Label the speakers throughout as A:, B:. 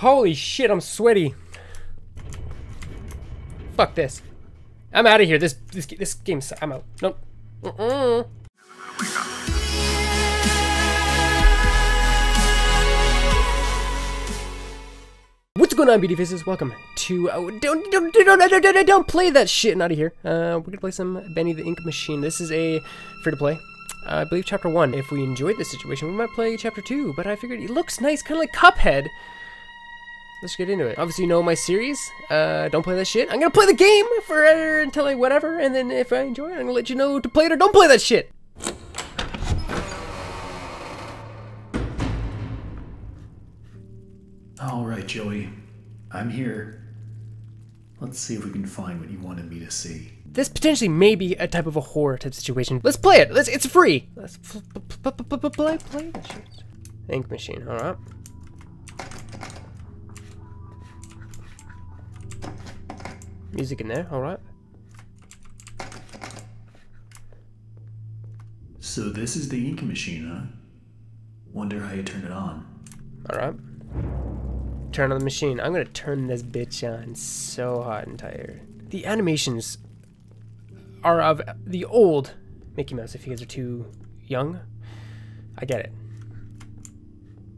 A: Holy shit, I'm sweaty. Fuck this. I'm out of here. This this this game's. I'm out. Nope. Mm-mm. What's going on, beauty faces? Welcome to. Uh, don't, don't, don't, don't, don't, play that shit out of here. Uh, we're gonna play some Bendy the Ink Machine. This is a free to play. Uh, I believe chapter one. If we enjoyed this situation, we might play chapter two. But I figured it looks nice, kind of like Cuphead. Let's get into it. Obviously, you know my series. Uh, don't play that shit. I'm gonna play the game for uh, until I whatever, and then if I enjoy it, I'm gonna let you know to play it or don't play that shit.
B: All right, Joey. I'm here. Let's see if we can find what you wanted me to see.
A: This potentially may be a type of a horror type situation. Let's play it. Let's. It's free. Let's play play. Ink machine. All right. Music in there. All right.
B: So this is the ink machine, huh? Wonder how you turn it on.
A: All right. Turn on the machine. I'm gonna turn this bitch on so hot and tired. The animations are of the old Mickey Mouse. If you guys are too young, I get it.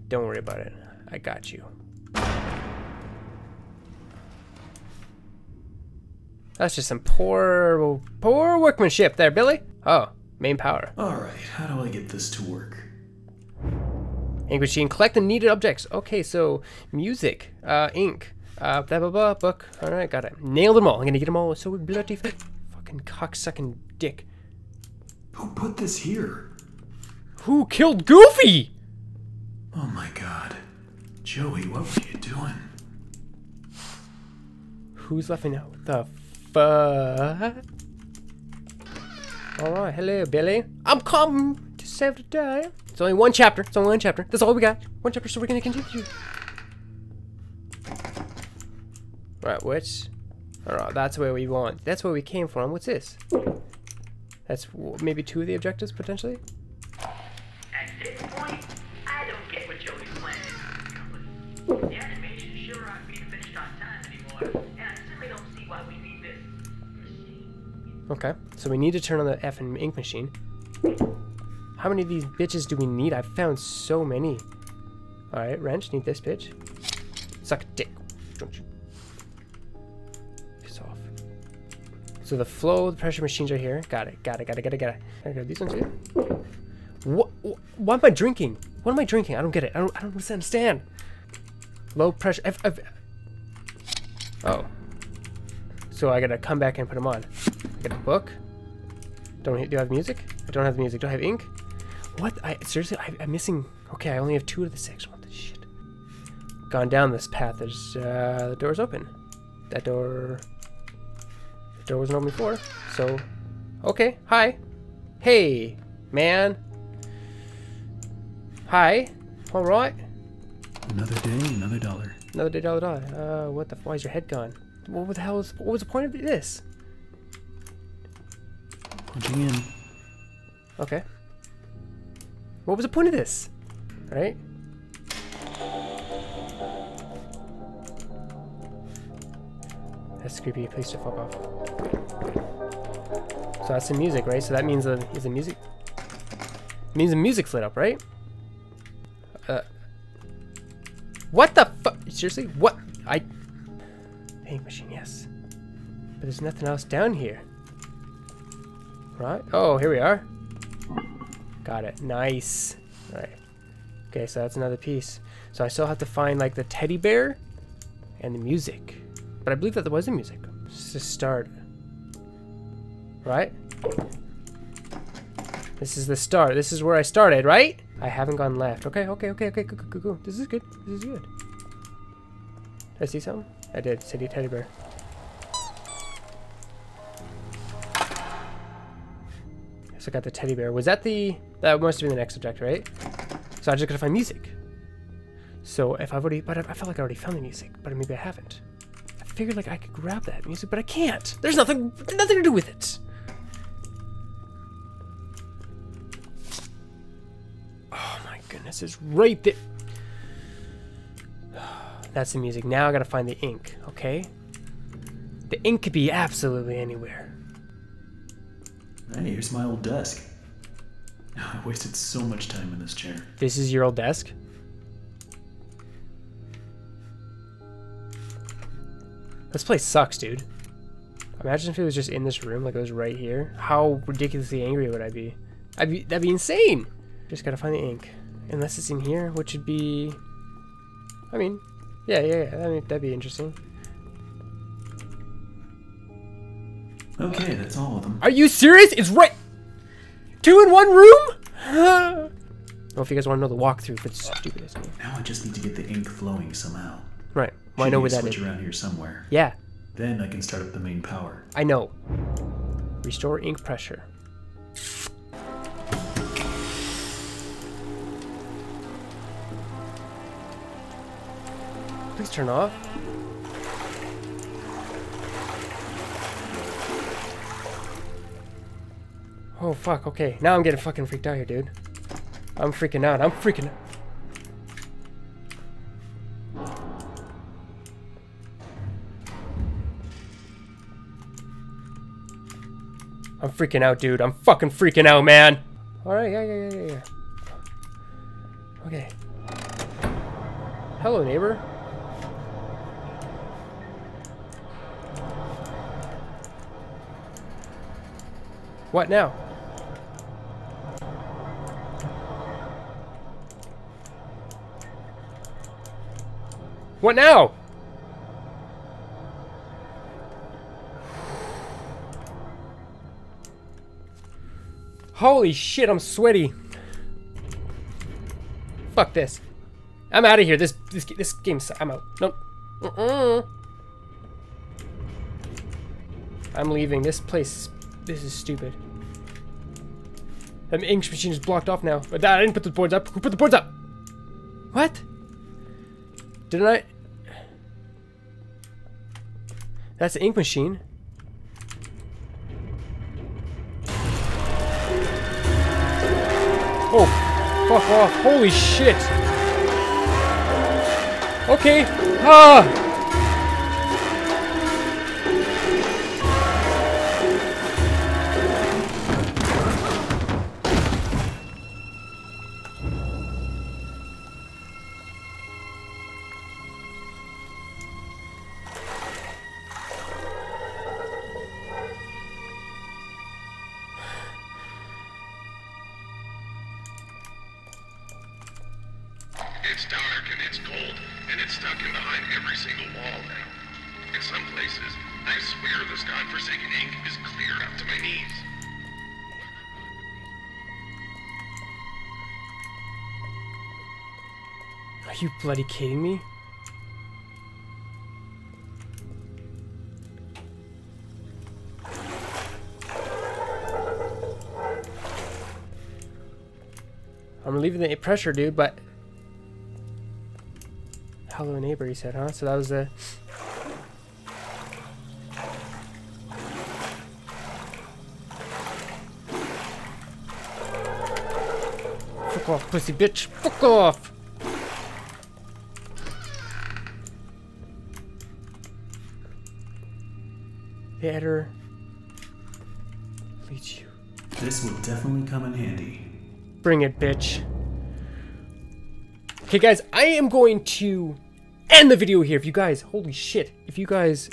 A: Don't worry about it. I got you. That's just some poor, poor workmanship there, Billy. Oh, main power.
B: All right, how do I get this to work?
A: Ink machine, collect the needed objects. Okay, so music, uh, ink, uh, blah blah blah, book. All right, got it. Nailed them all. I'm gonna get them all so we bloody fucking cocksucking dick.
B: Who put this here?
A: Who killed Goofy?
B: Oh my god. Joey, what were you doing?
A: Who's laughing now? The fuck? Alright, hello, Billy. I'm coming to save the day. It's only one chapter. It's only one chapter. That's all we got. One chapter, so we're gonna continue. Right, which? Alright, that's where we want. That's where we came from. What's this? That's maybe two of the objectives, potentially? Okay, so we need to turn on the F and ink machine. How many of these bitches do we need? I've found so many. Alright, wrench, need this bitch. Suck a dick, don't you? Piss off. So the flow, of the pressure machines are here. Got it, got it, got it, got it, got it. These ones here. What, what? am I drinking? What am I drinking? I don't get it. I don't, I don't understand. Low pressure. F, F, oh. So I gotta come back and put them on. Get a book. Don't do I have music? I don't have the music. Do I have ink? What? I seriously, I, am missing. Okay, I only have two of the six. What the shit? Gone down this path. There's uh, the door's open. That door. The door wasn't open before. So, okay. Hi. Hey, man. Hi. All right.
B: Another day, another dollar.
A: Another day, dollar, dollar. Uh, what the? Why is your head gone? What the hell is? What was the point of this?
B: Punching in.
A: Okay. What was the point of this? Right? That's creepy. Please to fuck off. So that's the music, right? So that means the is the music means the music's lit up, right? Uh, what the fuck? Seriously? What? I paint machine, yes. But there's nothing else down here. Right? Oh, here we are. Got it. Nice. Right. Okay, so that's another piece. So I still have to find like the teddy bear and the music. But I believe that there was the music. Just to start. Right? This is the start. This is where I started, right? I haven't gone left. Okay, okay, okay, okay. This is good. This is good. Did I see something? I did. City teddy bear. So I got the teddy bear. Was that the... That must have been the next objective, right? So I just gotta find music. So if I've already... But I felt like I already found the music, but maybe I haven't. I figured like I could grab that music, but I can't. There's nothing... Nothing to do with it. Oh my goodness, it's right there. that's the music. Now I gotta find the ink, okay? The ink could be absolutely anywhere.
B: Hey, here's my old desk. I wasted so much time in this chair.
A: This is your old desk? This place sucks, dude. Imagine if it was just in this room, like it was right here. How ridiculously angry would I be? I'd be that'd be insane. Just gotta find the ink. Unless it's in here, which would be I mean, yeah, yeah, yeah. I mean, that'd be interesting.
B: Okay, that's all of them.
A: Are you serious? It's right two in one room? I don't know if you guys want to know the walkthrough for the stupidest game.
B: Now I just need to get the ink flowing somehow.
A: Right. Well, I
B: Should
A: know where
B: a
A: that
B: switch
A: is.
B: around here somewhere.
A: Yeah,
B: Then I can start up the main power.
A: I know. Restore ink pressure. Please turn off. Oh fuck, okay. Now I'm getting fucking freaked out here, dude. I'm freaking out. I'm freaking out. I'm freaking out, dude. I'm fucking freaking out, man. All right, yeah, yeah, yeah, yeah, yeah. Okay. Hello, neighbor. What now? What now? Holy shit, I'm sweaty. Fuck this. I'm out of here. This this this game's I'm out. Nope. Mm-mm. I'm leaving. This place this is stupid. That ink machine is blocked off now. But uh, I didn't put the boards up. Who put the boards up? What? Didn't I? That's the ink machine. Oh, fuck off. Holy shit. Okay. Ah.
C: Every single wall now. In some places, I swear this godforsaken ink is clear up to my knees.
A: Are you bloody kidding me? I'm relieving the pressure, dude, but... Hello, neighbor, he said, huh? So that was the... Fuck off, pussy bitch! Fuck off! Better leads you.
B: This will definitely come in handy.
A: Bring it, bitch. Okay, guys, I am going to end the video here. If you guys, holy shit, if you guys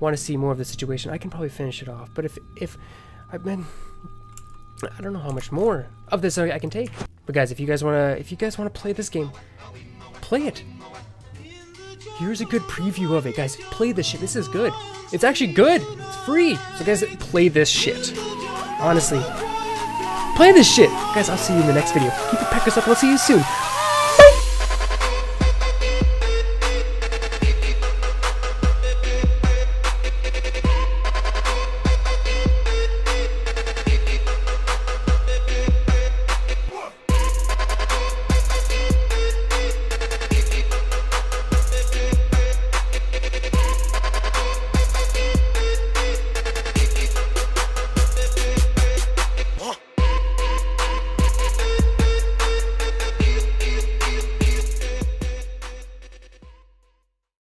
A: want to see more of the situation, I can probably finish it off. But if if I've been, I don't know how much more of this I can take. But guys, if you guys wanna, if you guys wanna play this game, play it. Here's a good preview of it, guys. Play this shit. This is good. It's actually good. It's free. So guys, play this shit. Honestly, play this shit. Guys, I'll see you in the next video. Keep your peckers up. I'll see you soon.